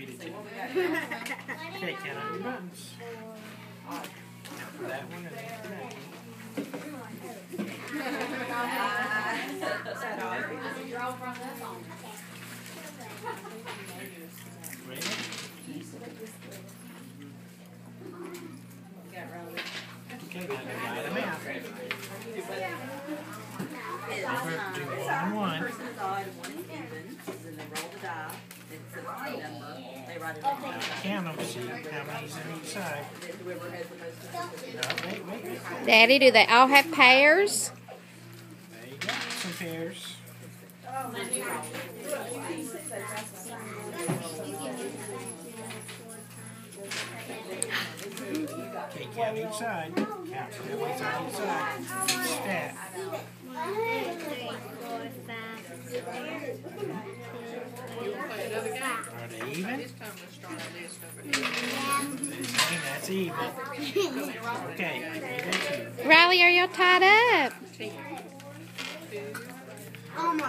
Maybe three to two. Okay, count out your buttons. Count for that one and then for that one. Draw from that phone. Ready? Okay, now divide them out. Remember, do one and one. Person is odd, one is even, then they roll the die, it's an odd number, they write it down. Count them, see how many's in each side. Then whoever has the most. Wait, wait, wait. Daddy, do they all have pairs? There you go, some pairs. Okay, count each side. Count for what's on each side. Each stack. Are they even? That's even. Okay, even two. Riley, are y'all tied up? Almost.